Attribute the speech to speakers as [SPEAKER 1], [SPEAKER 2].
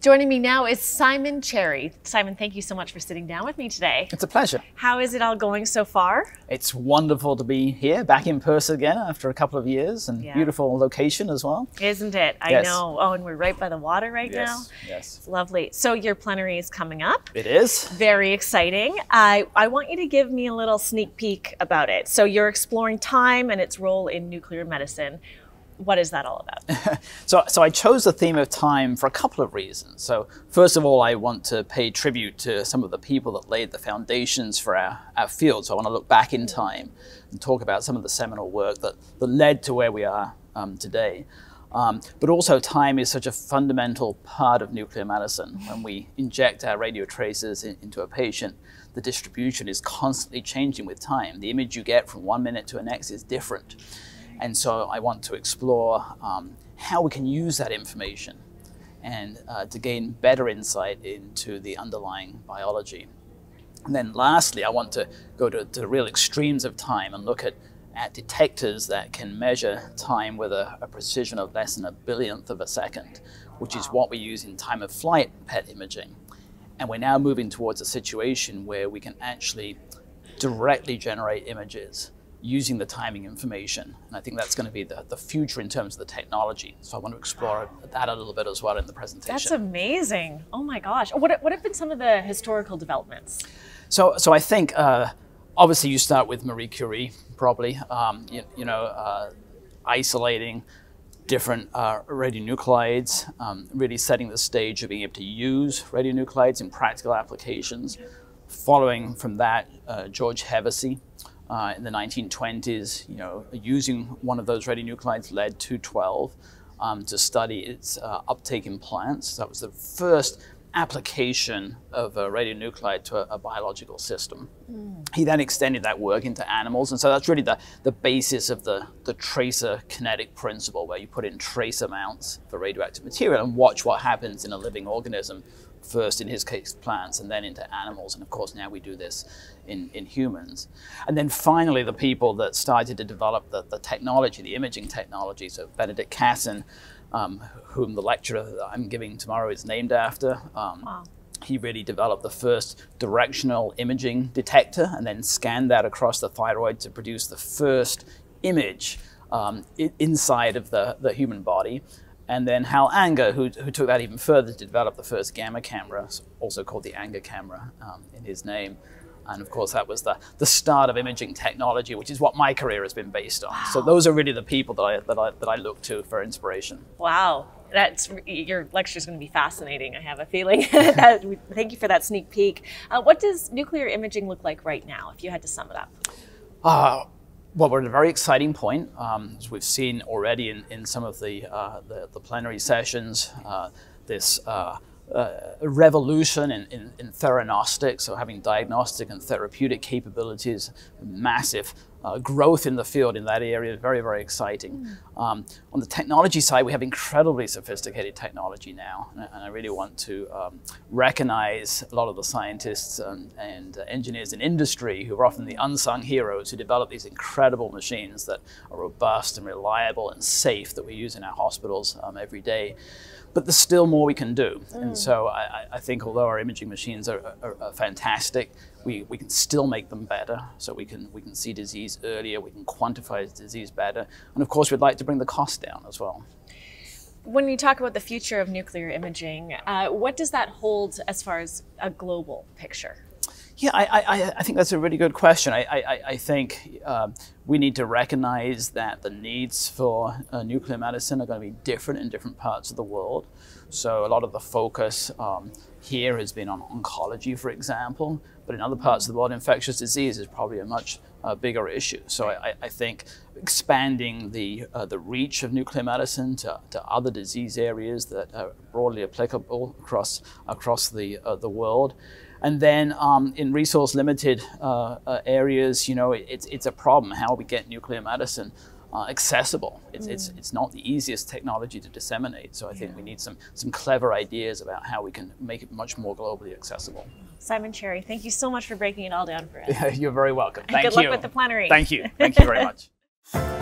[SPEAKER 1] Joining me now is Simon Cherry. Simon, thank you so much for sitting down with me today.
[SPEAKER 2] It's a pleasure.
[SPEAKER 1] How is it all going so far?
[SPEAKER 2] It's wonderful to be here, back in person again after a couple of years, and
[SPEAKER 1] Yeah.
[SPEAKER 2] beautiful location as well.
[SPEAKER 1] Isn't it? I
[SPEAKER 2] Yes.
[SPEAKER 1] know. Oh, and we're right by the water right now.
[SPEAKER 2] yes,
[SPEAKER 1] It's lovely. So your plenary is coming up.
[SPEAKER 2] it is.
[SPEAKER 1] Very exciting. I, I want you to give me a little sneak peek about it. So you're exploring time and its role in nuclear medicine. What is that all about?
[SPEAKER 2] So, so I chose the theme of time for a couple of reasons. So, first of all, I want to pay tribute to some of the people that laid the foundations for our, our field. So, I want to look back in time and talk about some of the seminal work that, that led to where we are um, today. Um, but also, time is such a fundamental part of nuclear medicine. When we inject our radio tracers in, into a patient, the distribution is constantly changing with time. The image you get from one minute to the next is different. And so I want to explore um, how we can use that information and uh, to gain better insight into the underlying biology. And then lastly, I want to go to, the real extremes of time and look at, at detectors that can measure time with a, a precision of less than a billionth of a second, which is what we use in time of flight PET imaging. And we're now moving towards a situation where we can actually directly generate images using the timing information. And I think that's going to be the, the future in terms of the technology. So I want to explore that a little bit as well in the presentation.
[SPEAKER 1] That's amazing. Oh my gosh. What, what have been some of the historical developments?
[SPEAKER 2] So, so I think uh, obviously you start with Marie Curie, probably. Um, you, you know, uh, isolating different uh, radionuclides, um, really setting the stage of being able to use radionuclides in practical applications. Following from that, uh, George Hevesy uh, in the 1920s, you know, using one of those radionuclides, lead 212, um, to study its uh, uptake in plants. That was the first application of a radionuclide to a, a biological system. He then extended that work into animals, and so that's really the, the basis of the, the tracer kinetic principle, where you put in trace amounts for radioactive material and watch what happens in a living organism, first in his case plants, and then into animals. And of course, now we do this in, in humans. And then finally, the people that started to develop the, the technology, the imaging technology, so Benedict Cassen, um, whom the lecturer that I'm giving tomorrow is named after. Um,
[SPEAKER 1] Wow.
[SPEAKER 2] he really developed the first directional imaging detector and then scanned that across the thyroid to produce the first image um, inside of the, the human body. And then Hal Anger, who, who took that even further to develop the first gamma camera, also called the Anger camera um, in his name. And of course, that was the, the start of imaging technology, which is what my career has been based on. So those are really the people that I, that I, that I look to for inspiration.
[SPEAKER 1] Wow. That's your lecture is going to be fascinating. I have a feeling. that, thank you for that sneak peek. Uh, what does nuclear imaging look like right now, if you had to sum it up?
[SPEAKER 2] Uh, well, we're at a very exciting point. Um, as we've seen already in, in some of the, uh, the, the plenary sessions, uh, this uh, uh, revolution in, in, in theranostics, so having diagnostic and therapeutic capabilities, massive uh, growth in the field in that area, is very, very exciting. Um, on the technology side, we have incredibly sophisticated technology now, and, and I really want to um, recognize a lot of the scientists and, and uh, engineers in industry who are often the unsung heroes who develop these incredible machines that are robust and reliable and safe that we use in our hospitals um, every day. But there's still more we can do. And so I, I- I think although our imaging machines are, are, are fantastic, we, we can still make them better. So we can, we can see disease earlier, we can quantify disease better. And of course, we'd like to bring the cost down as well.
[SPEAKER 1] When you talk about the future of nuclear imaging, uh, what does that hold as far as a global picture?
[SPEAKER 2] Yeah, I, I, I think that's a really good question. I, I, I think um, we need to recognize that the needs for uh, nuclear medicine are going to be different in different parts of the world. So a lot of the focus um, here has been on oncology, for example, but in other parts of the world, infectious disease is probably a much uh, bigger issue. So I, I- I think expanding the uh, the reach of nuclear medicine to, to other disease areas that are broadly applicable across across the uh, the world, and then um, in resource limited uh, uh, areas, you know, it, it's it's a problem how we get nuclear medicine. Uh, accessible. It's, it's, it's not the easiest technology to disseminate. So I think we need some, some clever ideas about how we can make it much more globally accessible.
[SPEAKER 1] Simon Cherry, thank you so much for breaking it all down for us.
[SPEAKER 2] You're very welcome. Thank
[SPEAKER 1] Good
[SPEAKER 2] you.
[SPEAKER 1] luck with the plenary.
[SPEAKER 2] Thank you. Thank you very much.